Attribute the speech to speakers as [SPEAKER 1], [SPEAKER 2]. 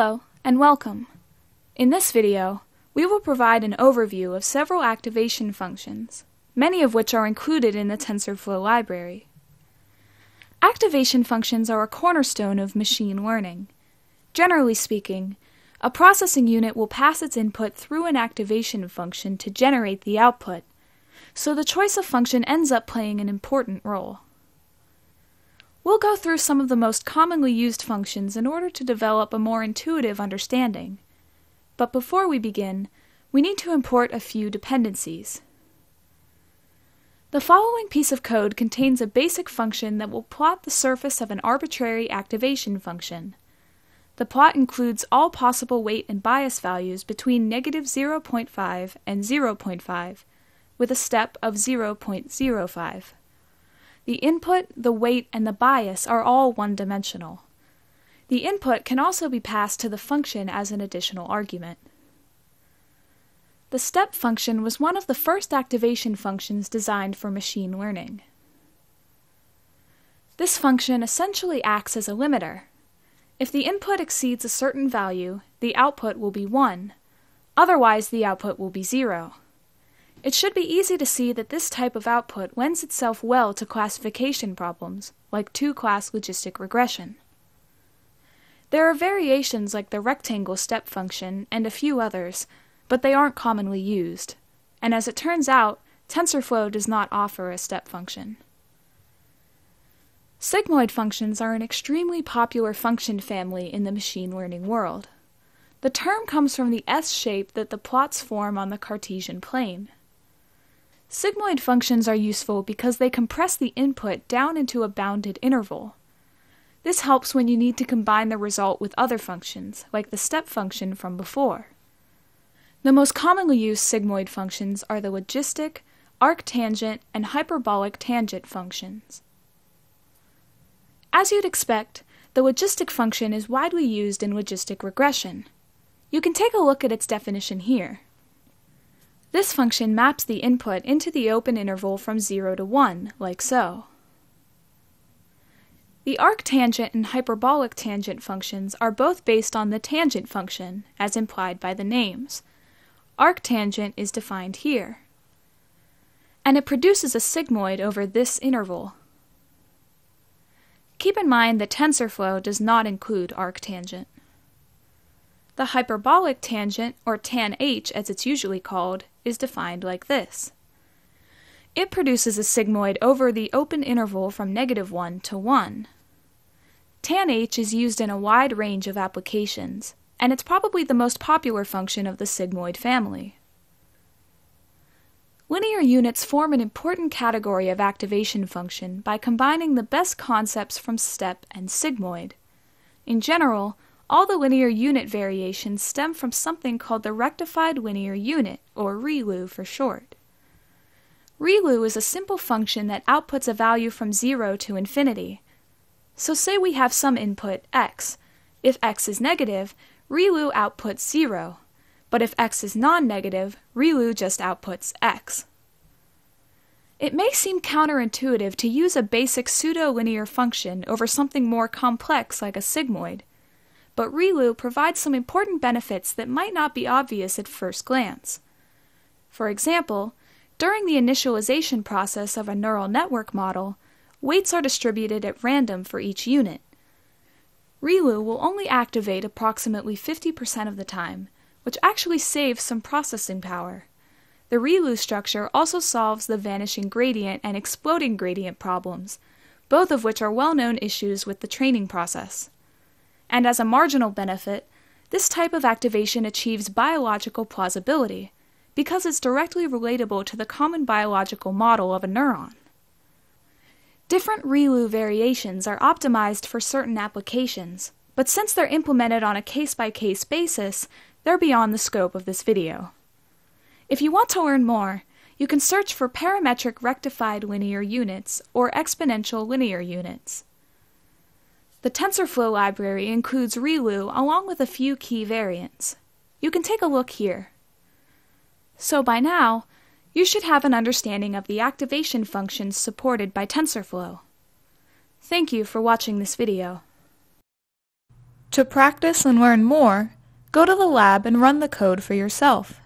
[SPEAKER 1] Hello, and welcome. In this video, we will provide an overview of several activation functions, many of which are included in the TensorFlow library. Activation functions are a cornerstone of machine learning. Generally speaking, a processing unit will pass its input through an activation function to generate the output, so the choice of function ends up playing an important role. We'll go through some of the most commonly used functions in order to develop a more intuitive understanding. But before we begin, we need to import a few dependencies. The following piece of code contains a basic function that will plot the surface of an arbitrary activation function. The plot includes all possible weight and bias values between negative 0.5 and 0.5, with a step of 0.05. The input, the weight, and the bias are all one-dimensional. The input can also be passed to the function as an additional argument. The step function was one of the first activation functions designed for machine learning. This function essentially acts as a limiter. If the input exceeds a certain value, the output will be 1. Otherwise, the output will be 0. It should be easy to see that this type of output lends itself well to classification problems, like two-class logistic regression. There are variations like the rectangle step function and a few others, but they aren't commonly used. And as it turns out, TensorFlow does not offer a step function. Sigmoid functions are an extremely popular function family in the machine learning world. The term comes from the S shape that the plots form on the Cartesian plane. Sigmoid functions are useful because they compress the input down into a bounded interval. This helps when you need to combine the result with other functions, like the step function from before. The most commonly used sigmoid functions are the logistic, arctangent, and hyperbolic tangent functions. As you'd expect, the logistic function is widely used in logistic regression. You can take a look at its definition here. This function maps the input into the open interval from 0 to 1, like so. The arctangent and hyperbolic tangent functions are both based on the tangent function, as implied by the names. Arctangent is defined here. And it produces a sigmoid over this interval. Keep in mind that TensorFlow does not include arctangent. The hyperbolic tangent, or tanh as it's usually called, is defined like this. It produces a sigmoid over the open interval from negative 1 to 1. tanh is used in a wide range of applications, and it's probably the most popular function of the sigmoid family. Linear units form an important category of activation function by combining the best concepts from step and sigmoid. In general, all the linear unit variations stem from something called the rectified linear unit, or ReLU for short. ReLU is a simple function that outputs a value from 0 to infinity. So say we have some input x. If x is negative, ReLU outputs 0. But if x is non-negative, ReLU just outputs x. It may seem counterintuitive to use a basic pseudo-linear function over something more complex like a sigmoid, but ReLU provides some important benefits that might not be obvious at first glance. For example, during the initialization process of a neural network model, weights are distributed at random for each unit. ReLU will only activate approximately 50% of the time, which actually saves some processing power. The ReLU structure also solves the vanishing gradient and exploding gradient problems, both of which are well-known issues with the training process and as a marginal benefit, this type of activation achieves biological plausibility because it's directly relatable to the common biological model of a neuron. Different ReLU variations are optimized for certain applications, but since they're implemented on a case-by-case basis, they're beyond the scope of this video. If you want to learn more, you can search for parametric rectified linear units or exponential linear units. The TensorFlow library includes ReLU along with a few key variants. You can take a look here. So by now, you should have an understanding of the activation functions supported by TensorFlow. Thank you for watching this video. To practice and learn more, go to the lab and run the code for yourself.